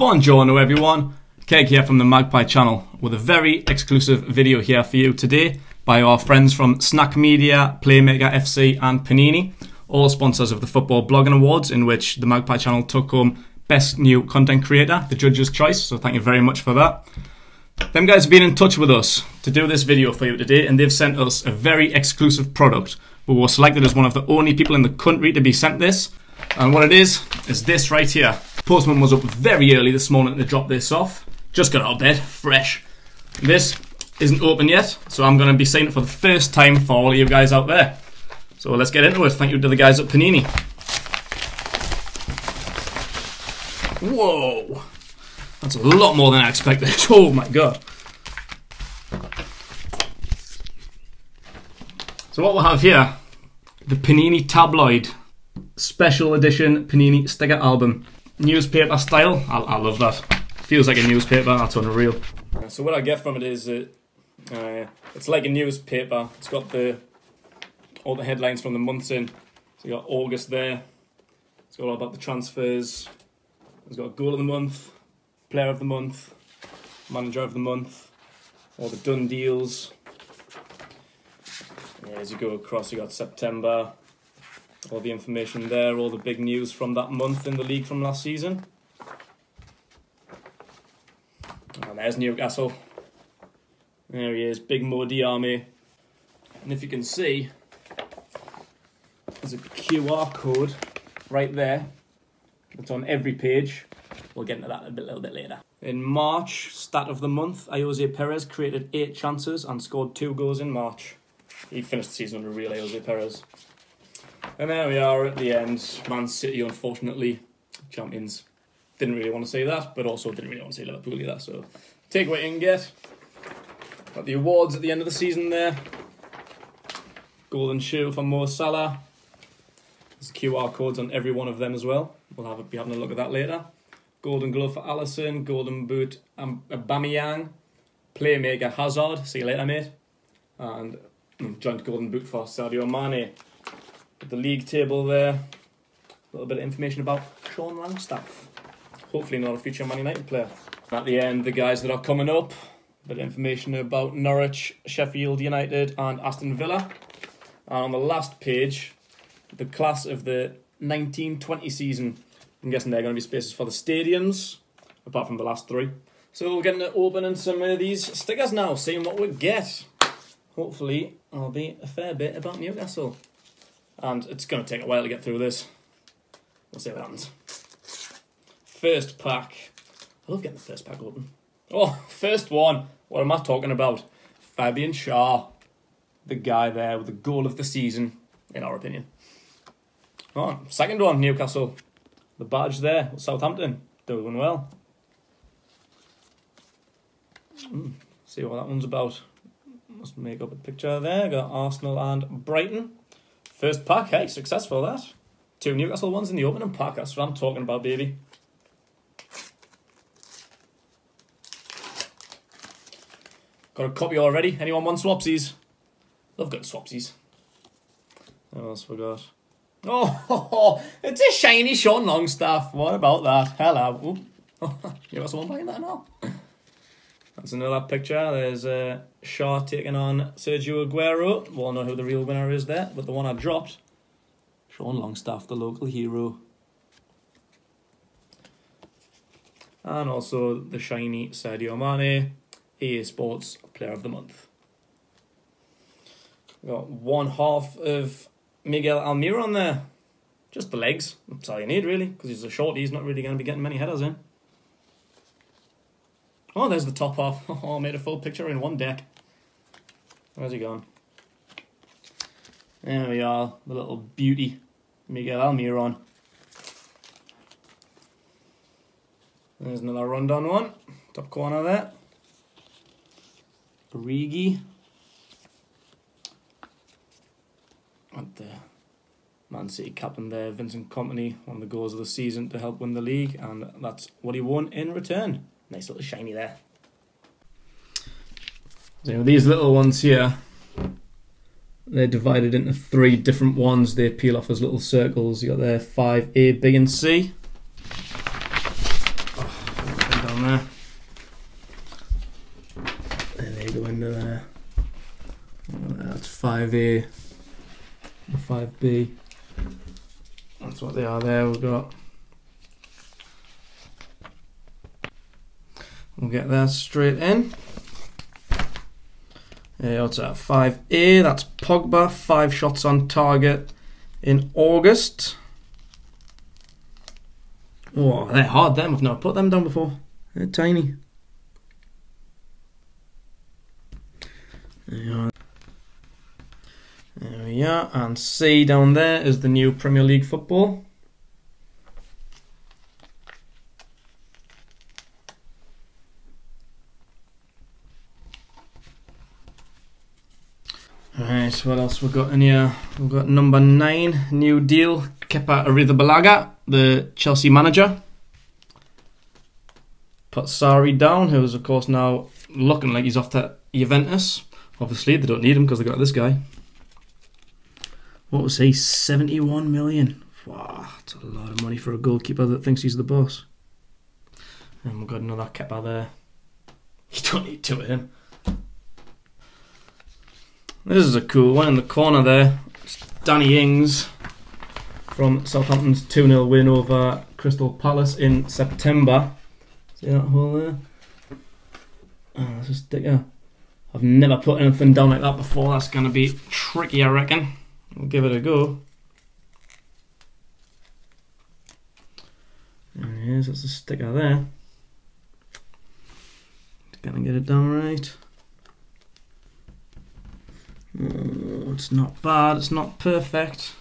Buongiorno everyone, Keg here from the Magpie channel with a very exclusive video here for you today by our friends from Snack Media, Playmaker FC and Panini, all sponsors of the Football Blogging Awards in which the Magpie channel took home Best New Content Creator, the judge's choice, so thank you very much for that. Them guys have been in touch with us to do this video for you today and they've sent us a very exclusive product. We were selected as one of the only people in the country to be sent this and what it is, is this right here. Postman was up very early this morning to drop this off. Just got out of bed, fresh. This isn't open yet, so I'm going to be saying it for the first time for all you guys out there. So let's get into it. Thank you to the guys at Panini. Whoa! That's a lot more than I expected. Oh my god. So what we'll have here, the Panini Tabloid Special Edition Panini Sticker Album newspaper style. I, I love that. Feels like a newspaper. That's unreal. So what I get from it is it, uh, it's like a newspaper. It's got the all the headlines from the months in. So you got August there. It's got all about the transfers. It's got goal of the month, player of the month, manager of the month, all the done deals. As you go across, you got September, all the information there, all the big news from that month in the league from last season. And there's Newcastle. There he is, Big Mo Diame. And if you can see, there's a QR code right there. It's on every page. We'll get into that a, bit, little bit later. In March, stat of the month, Ayoze Perez created eight chances and scored two goals in March. He finished the season under real Ayoze Perez. And there we are at the end. Man City, unfortunately, champions. Didn't really want to say that, but also didn't really want to say Liverpool either. So take what you can get. Got the awards at the end of the season there. Golden shoe for Mo Salah. There's QR codes on every one of them as well. We'll have a, be having a look at that later. Golden glove for Alisson. Golden boot um, Aubameyang. Playmaker Hazard. See you later, mate. And mm, joint golden boot for Sadio Mane the league table there. A little bit of information about Sean Longstaff. Hopefully not a future Man United player. At the end, the guys that are coming up. A bit of information about Norwich, Sheffield United and Aston Villa. And on the last page, the class of the 1920 season. I'm guessing they're going to be spaces for the stadiums, apart from the last three. So we're getting to opening some of these stickers now, seeing what we get. Hopefully, I'll be a fair bit about Newcastle and it's going to take a while to get through this. We'll see what happens. First pack. I love getting the first pack open. Oh, first one. What am I talking about? Fabian Schär. The guy there with the goal of the season, in our opinion. Oh, second one, Newcastle. The badge there, Southampton. Doing well. Mm, see what that one's about. Must make up a picture there. Got Arsenal and Brighton. First pack, hey, successful that. Two Newcastle ones in the opening pack, that's what I'm talking about, baby. Got a copy already. Anyone want swapsies? Love good swapsies. What else we got? Oh, it's a shiny Sean Longstaff. What about that? Hello. you got someone buying that now? That's another picture. There's uh, Schär taking on Sergio Aguero. We all know who the real winner is there, but the one I dropped, Sean Longstaff, the local hero. And also the shiny Sadio Mane, EA Sports Player of the Month. We got one half of Miguel Almiron on there. Just the legs. That's all you need, really, because he's a short. He's not really going to be getting many headers in. Oh, there's the top off. Oh, made a full picture in one deck. Where's he gone? There we are, the little beauty, Miguel Almiron. There's another rundown one, top corner there. Origi. And the Man City captain there, Vincent Kompany, one of the goals of the season to help win the league, and that's what he won in return. Nice little shiny there. So these little ones here, they're divided into three different ones. They peel off as little circles. You got there five A, B, and C. Oh, down there. And they go into there. That's 5A and 5B. That's what they are there. We've got. We'll get that straight in. Yeah, what's that? 5A, that's Pogba, five shots on target in August. Oh, they're hard, them. I've never put them down before. They're tiny. There we are. There we are. And C down there is the new Premier League football. What else we got in here? We've got number nine, new deal, Kepa Arrizabalaga, the Chelsea manager. Put Sarri down, who is of course now looking like he's off to Juventus. Obviously, they don't need him because they got this guy. What was he? 71 million. Wow, that's a lot of money for a goalkeeper that thinks he's the boss. And we've got another Kepa there. You don't need two of him. This is a cool one in the corner there. It's Danny Ings from Southampton's 2 0 win over Crystal Palace in September. See that hole there? Oh, that's a sticker. I've never put anything down like that before. That's going to be tricky, I reckon. We'll give it a go. There it is, that's a sticker there. Gonna get it down right. Oh, it's not bad, it's not perfect.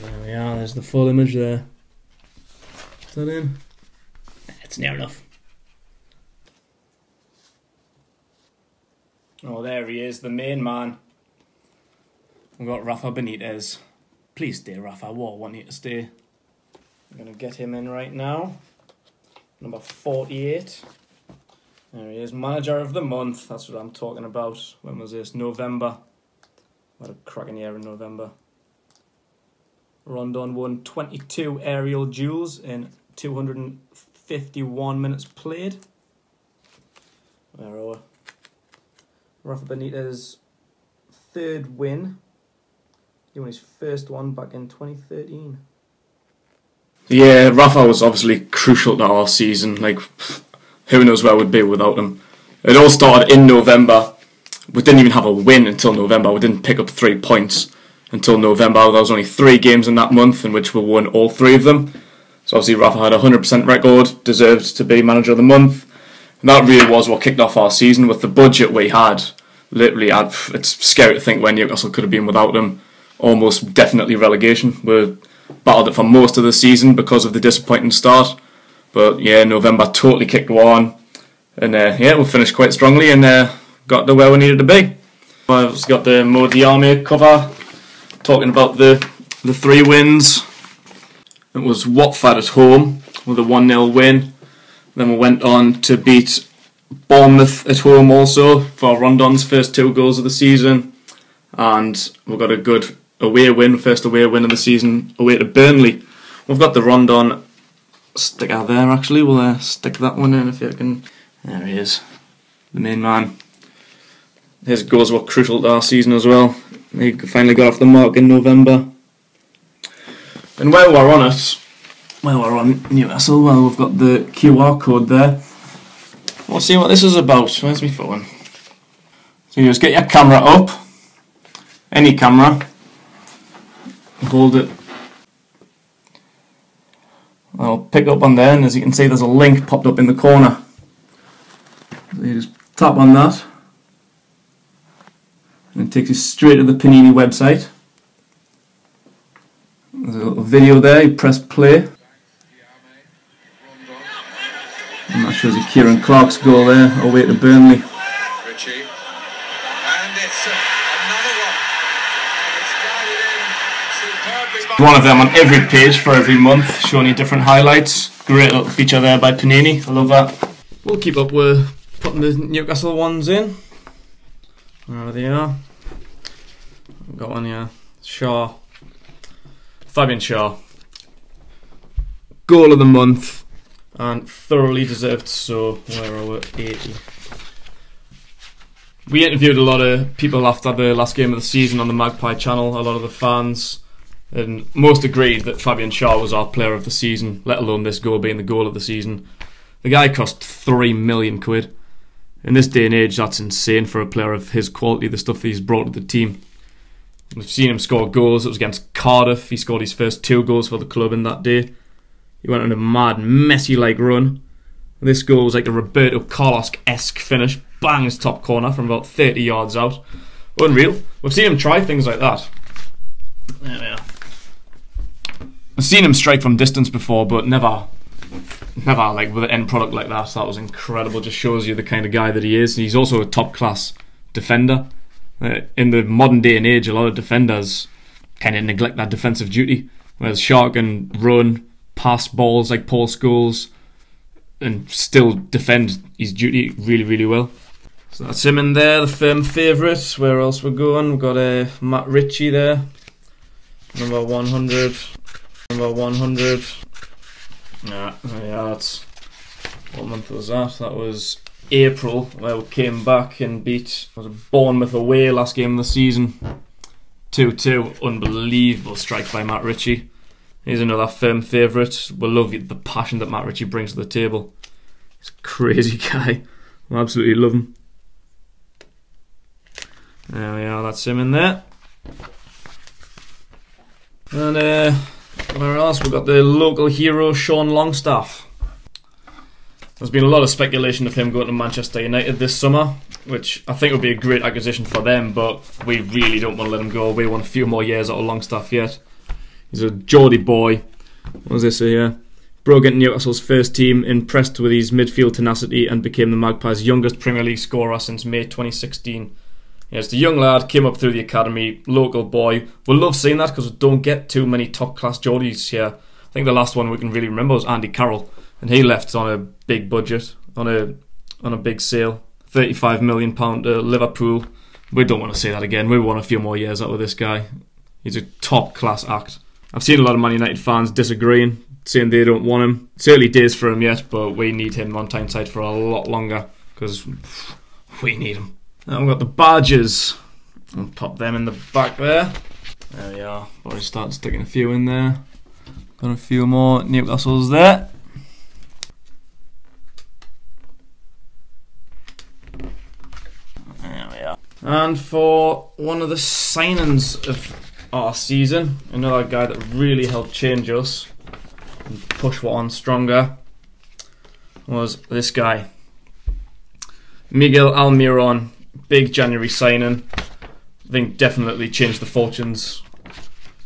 There we are, there's the full image there. Is that in? It's near enough. Oh, there he is, the main man. We've got Rafa Benitez. Please stay, Rafa. What I want you to stay. I'm going to get him in right now. Number 48. There he is, manager of the month. That's what I'm talking about. When was this? November. What a cracking year in November. Rondon won 22 aerial duels in 251 minutes played. Where are? Rafa Benitez third win. He won his first one back in 2013. Yeah, Rafa was obviously crucial to our season. Like, who knows where we'd be without him. It all started in November. We didn't even have a win until November. We didn't pick up three points until November. There was only three games in that month in which we won all three of them. So obviously Rafa had a 100% record, deserved to be manager of the month. And that really was what kicked off our season with the budget we had. Literally, I'd, it's scary to think where Newcastle could have been without them. Almost definitely relegation. We battled it for most of the season because of the disappointing start. But yeah, November totally kicked on. And uh, yeah, we finished quite strongly and uh, got to where we needed to be. I've got the Mo Army cover talking about the the three wins. It was Watford at home with a 1 0 win. Then we went on to beat Bournemouth at home also for Rondon's first two goals of the season. And we got a good away win, first away win of the season, away to Burnley. We've got the Rondon sticker there actually. We'll uh, stick that one in if you can. There he is, the main man. His goals were crucial to our season as well. He finally got off the mark in November. And while we're on it, while we're on Newcastle, well, we've got the QR code there. We'll see what this is about. Where's my phone? So you just get your camera up, any camera, hold it. I'll pick up on there, and as you can see, there's a link popped up in the corner. So you just tap on that, and it takes you straight to the Panini website. There's a little video there, you press play. And that shows you Ciaran Clark's goal there, oh, away to Burnley. Ritchie. And it's uh, another one. It's guided in superbly by One of them on every page for every month, showing you different highlights. Great little feature there by Panini. I love that. We'll keep up with putting the Newcastle ones in. There they are. Got one here. Schär. Fabian Schär. Goal of the month. and thoroughly deserved so. Where are we? 80. We interviewed a lot of people after the last game of the season on the Magpie channel, a lot of the fans, and most agreed that Fabian Schär was our player of the season, let alone this goal being the goal of the season. The guy cost 3 million quid. In this day and age, that's insane for a player of his quality, the stuff he's brought to the team. We've seen him score goals. It was against Cardiff. He scored his first two goals for the club in that day. He went on a mad, Messi like run. This goal was like a Roberto Carlos esque finish. Bangs top corner from about 30 yards out. Unreal. We've seen him try things like that. There we are. I've seen him strike from distance before, but never, never like with an end product like that. That was incredible. Just shows you the kind of guy that he is. He's also a top class defender. Uh, in the modern day and age, a lot of defenders kind of neglect that defensive duty. Whereas Schär can run, pass balls like Paul Scholes, and still defend his duty really, really well. So that's him in there, the firm favourite. Where else we're going? We've got uh, Matt Ritchie there, number 100. Number 100. Yeah, yeah, that's. What month was that? That was April, where we came back and beat. Was Bournemouth away last game of the season? 2 2. Unbelievable strike by Matt Ritchie. He's another firm favourite. We love the passion that Matt Ritchie brings to the table. He's a crazy guy. I absolutely love him. There we are, that's him in there. And uh, where else? We've got the local hero, Sean Longstaff. There's been a lot of speculation of him going to Manchester United this summer, which I think would be a great acquisition for them, but we really don't want to let him go. We want a few more years out of Longstaff yet. He's a Geordie boy. What does this say here? Broke into Newcastle's first team, impressed with his midfield tenacity, and became the Magpies' youngest Premier League scorer since May 2016. Yes, the young lad came up through the academy, local boy. We love seeing that because we don't get too many top class Geordies here. I think the last one we can really remember was Andy Carroll, and he left on a big budget, on a on a big sale, thirty-five million pound to Liverpool. We don't want to see that again. We want a few more years out of this guy. He's a top class act. I've seen a lot of Man United fans disagreeing, saying they don't want him. It's early days for him yet, but we need him on Tyneside for a lot longer because we need him. Now we've got the badges. I'll pop them in the back there. There we are. Already start sticking a few in there. Got a few more Newcastle's there. There we are. And for one of the signings of our season, another guy that really helped change us and push what on stronger was this guy. Miguel Almiron big January signing. I think definitely changed the fortunes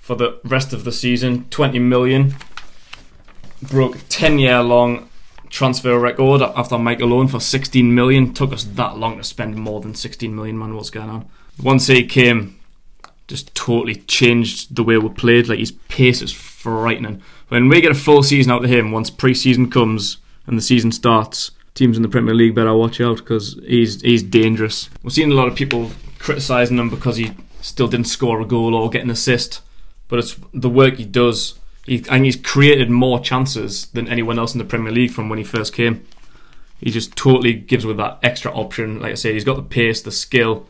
for the rest of the season. 20 million. Broke 10 year long transfer record after Michael Owen for 16 million. Took us that long to spend more than 16 million, man. What's going on? Once he came, just totally changed the way we played. Like his pace is frightening. When we get a full season out of him, once pre season comes and the season starts, teams in the Premier League better watch out because he's he's dangerous. We're seeing a lot of people criticising him because he still didn't score a goal or get an assist, but it's the work he does. He, and he's created more chances than anyone else in the Premier League from when he first came. He just totally gives with that extra option. Like I say, he's got the pace, the skill,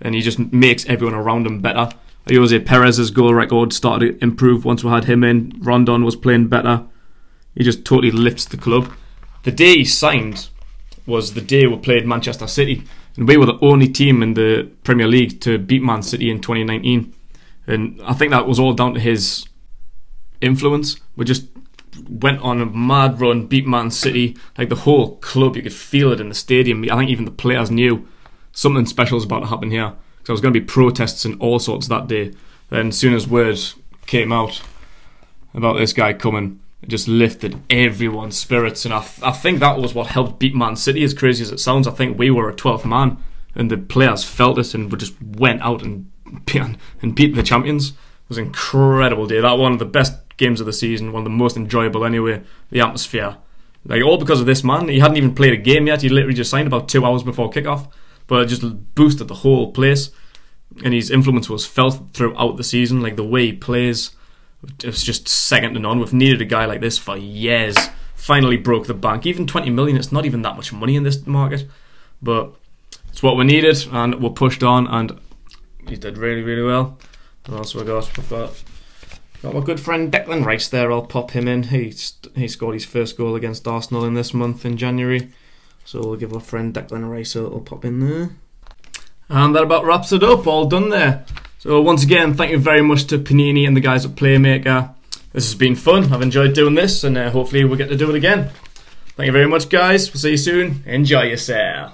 and he just makes everyone around him better. Ayoze Perez's goal record started to improve once we had him in. Rondon was playing better. He just totally lifts the club the day he signed was the day we played Manchester City, and we were the only team in the Premier League to beat Man City in 2019. And I think that was all down to his influence. We just went on a mad run, beat Man City. Like the whole club, you could feel it in the stadium. I think even the players knew something special was about to happen here. Because there was going to be protests and all sorts that day. Then, as soon as word came out about this guy coming, just lifted everyone's spirits, and I, I think that was what helped beat Man City. As crazy as it sounds, I think we were a 12th man, and the players felt it and just went out and and beat the champions. It was an incredible day. That one of the best games of the season, one of the most enjoyable anyway. The atmosphere, like all because of this man. He hadn't even played a game yet. He literally just signed about two hours before kickoff, but it just boosted the whole place. And his influence was felt throughout the season, like the way he plays it was just second to none. We've needed a guy like this for years, finally broke the bank. Even 20 million, it's not even that much money in this market, but it's what we needed, and we're pushed on, and he did really, really well. And also we got we've got got my good friend Declan Rice there. I'll pop him in. He he scored his first goal against Arsenal in this month in January, so we'll give our friend Declan Rice a little pop in there. And that about wraps it up. All done there. So once again, thank you very much to Panini and the guys at Playmaker. This has been fun. I've enjoyed doing this, and uh, hopefully we'll get to do it again. Thank you very much, guys. We'll see you soon. Enjoy yourself.